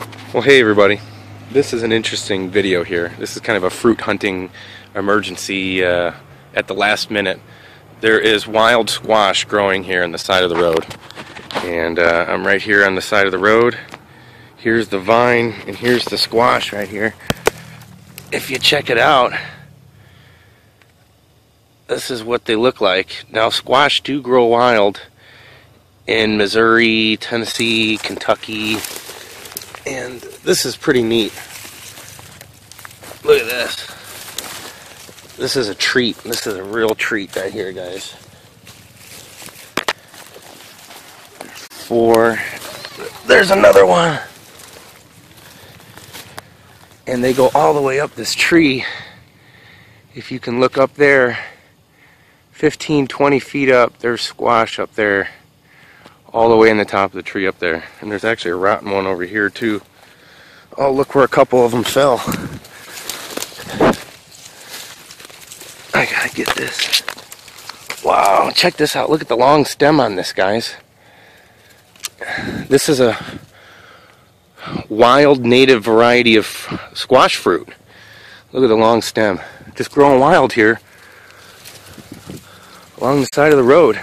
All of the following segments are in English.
Well, hey everybody. This is an interesting video here. This is kind of a fruit hunting emergency uh, at the last minute. There is wild squash growing here on the side of the road. And uh, I'm right here on the side of the road. Here's the vine, and here's the squash right here. If you check it out, this is what they look like. Now, squash do grow wild in Missouri, Tennessee, Kentucky, and this is pretty neat. Look at this. This is a treat. This is a real treat right here, guys. Four. There's another one. And they go all the way up this tree. If you can look up there, 15, 20 feet up, there's squash up there all the way in the top of the tree up there. And there's actually a rotten one over here too. Oh, look where a couple of them fell. I gotta get this. Wow, check this out. Look at the long stem on this, guys. This is a wild native variety of squash fruit. Look at the long stem. Just growing wild here along the side of the road.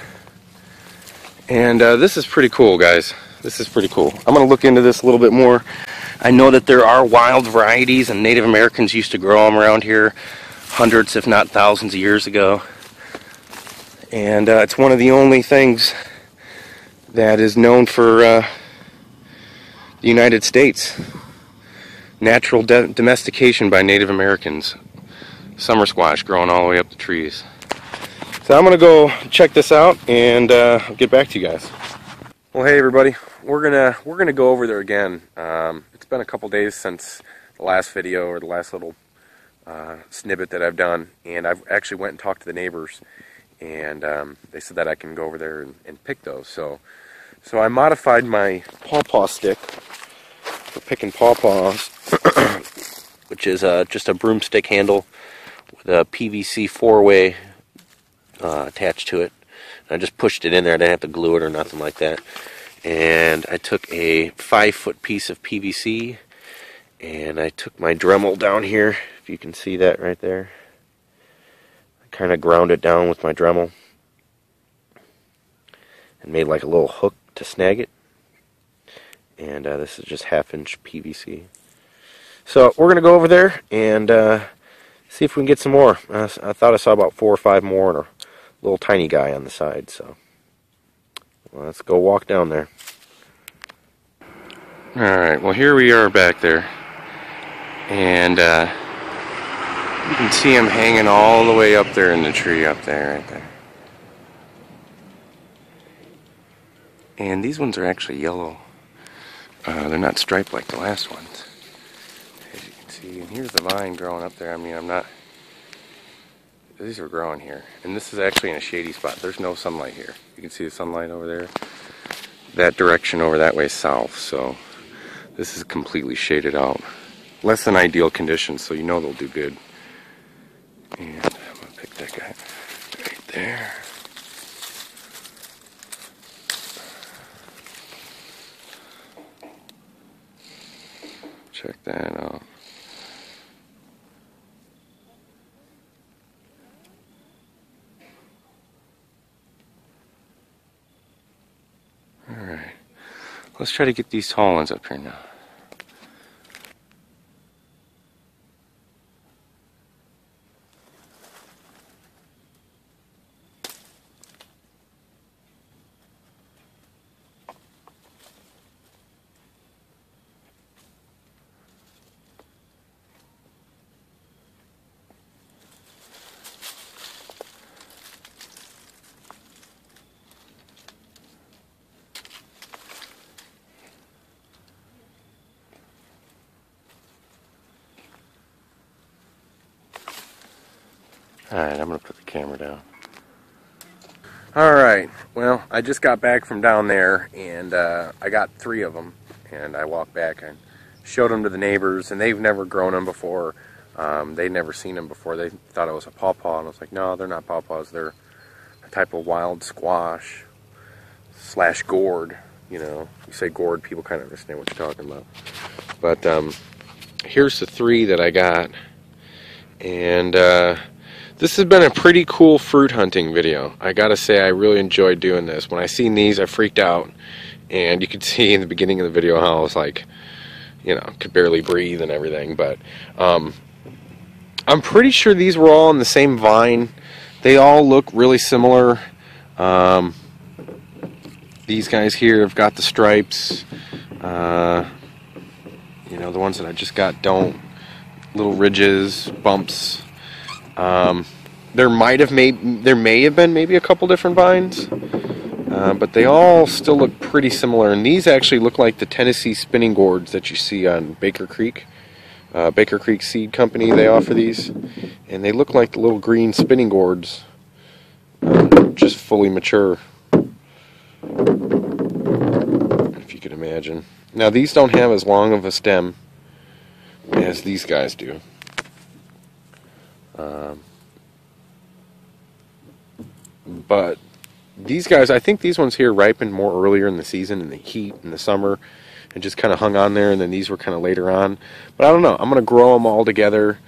And uh, this is pretty cool, guys. This is pretty cool. I'm going to look into this a little bit more. I know that there are wild varieties, and Native Americans used to grow them around here hundreds, if not thousands of years ago. And uh, it's one of the only things that is known for uh, the United States. Natural domestication by Native Americans. Summer squash growing all the way up the trees. So I'm gonna go check this out and uh, get back to you guys. Well, hey everybody, we're gonna we're gonna go over there again. Um, it's been a couple days since the last video or the last little uh, snippet that I've done, and I've actually went and talked to the neighbors, and um, they said that I can go over there and, and pick those. So, so I modified my pawpaw stick for picking pawpaws, which is uh, just a broomstick handle with a PVC four-way uh, attached to it. I just pushed it in there. I didn't have to glue it or nothing like that. And I took a five foot piece of PVC and I took my Dremel down here, if you can see that right there. I kind of ground it down with my Dremel and made like a little hook to snag it. And uh, this is just half inch PVC. So we're going to go over there and uh, see if we can get some more. I thought I saw about four or five more little tiny guy on the side. So let's go walk down there. Alright, well here we are back there. And uh, you can see him hanging all the way up there in the tree up there, right there. And these ones are actually yellow. Uh, they're not striped like the last ones. As you can see, and here's the vine growing up there. I mean, I'm not these are growing here. And this is actually in a shady spot. There's no sunlight here. You can see the sunlight over there. That direction over that way south. So this is completely shaded out. Less than ideal conditions, so you know they'll do good. And I'm going to pick that guy right there. Check that out. Let's try to get these tall ones up here now. Alright, I'm going to put the camera down. Alright, well, I just got back from down there, and uh, I got three of them, and I walked back and showed them to the neighbors, and they've never grown them before. Um, they'd never seen them before. They thought it was a pawpaw, and I was like, no, they're not pawpaws. They're a type of wild squash slash gourd. You know, you say gourd, people kind of understand what you're talking about. But um, here's the three that I got. And uh, this has been a pretty cool fruit hunting video. I gotta say, I really enjoyed doing this. When I seen these, I freaked out. And you could see in the beginning of the video how I was like, you know, could barely breathe and everything. But um, I'm pretty sure these were all on the same vine. They all look really similar. Um, these guys here have got the stripes. Uh, you know, the ones that I just got don't. Little ridges, bumps. Um, there might have made there may have been maybe a couple different vines, uh, but they all still look pretty similar. And these actually look like the Tennessee spinning gourds that you see on Baker Creek. Uh, Baker Creek Seed Company, they offer these, and they look like the little green spinning gourds, um, just fully mature. If you could imagine. Now these don't have as long of a stem as these guys do. Um, but these guys, I think these ones here ripened more earlier in the season in the heat in the summer and just kind of hung on there and then these were kind of later on. But I don't know. I'm going to grow them all together.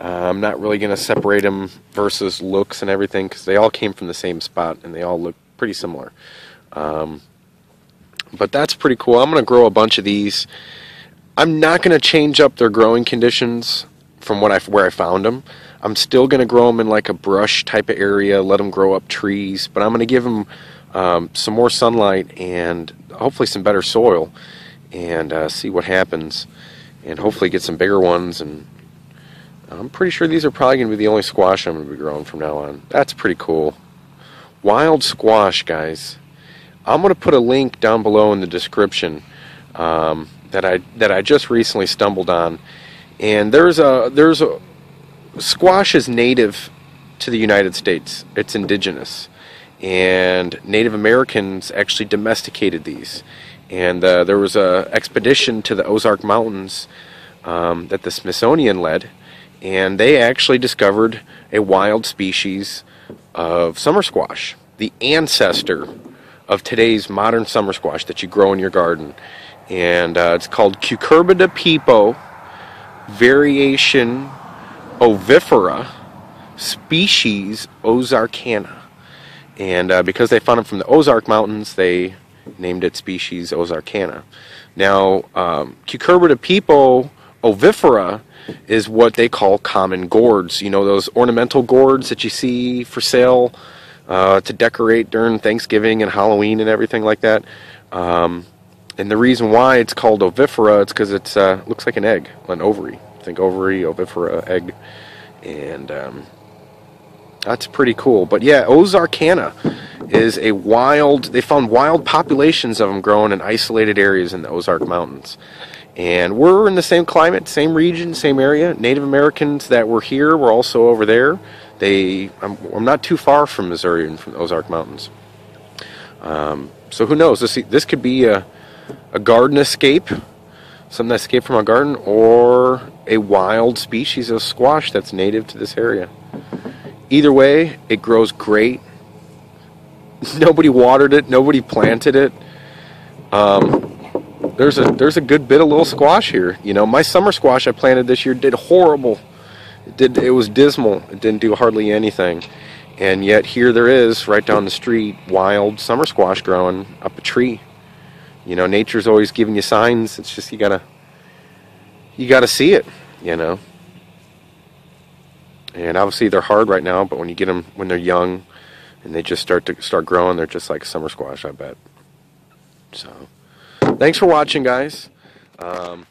Uh, I'm not really going to separate them versus looks and everything because they all came from the same spot and they all look pretty similar. Um, but that's pretty cool. I'm going to grow a bunch of these. I'm not going to change up their growing conditions from what I where I found them. I'm still going to grow them in like a brush type of area, let them grow up trees, but I'm going to give them um, some more sunlight and hopefully some better soil and uh, see what happens and hopefully get some bigger ones and I'm pretty sure these are probably going to be the only squash I'm going to be growing from now on. That's pretty cool. Wild squash, guys. I'm going to put a link down below in the description um, that I that I just recently stumbled on, and there's a there's a squash is native to the United States. It's indigenous, and Native Americans actually domesticated these. And uh, there was a expedition to the Ozark Mountains um, that the Smithsonian led, and they actually discovered a wild species of summer squash, the ancestor of today's modern summer squash that you grow in your garden. And uh, it's called Cucurbita pepo, variation ovifera, species Ozarkana. And uh, because they found it from the Ozark Mountains, they named it species Ozarkana. Now, um, Cucurbita pepo ovifera is what they call common gourds. You know, those ornamental gourds that you see for sale uh, to decorate during Thanksgiving and Halloween and everything like that. Um, and the reason why it's called ovifera, it's because it uh, looks like an egg, an ovary. Think ovary, ovifera, egg. And um, that's pretty cool. But yeah, Ozarkana is a wild, they found wild populations of them growing in isolated areas in the Ozark Mountains. And we're in the same climate, same region, same area. Native Americans that were here were also over there. They, I'm, I'm not too far from Missouri and from the Ozark Mountains. Um, so who knows? This this could be a a garden escape, something that escaped from a garden, or a wild species of squash that's native to this area. Either way, it grows great. Nobody watered it. Nobody planted it. Um, there's a there's a good bit of little squash here. You know, my summer squash I planted this year did horrible. It did it was dismal. It didn't do hardly anything. And yet here there is right down the street wild summer squash growing up a tree. You know, nature's always giving you signs. It's just you got to you got to see it, you know. And obviously they're hard right now, but when you get them when they're young and they just start to start growing, they're just like summer squash, I bet. So, thanks for watching, guys. Um,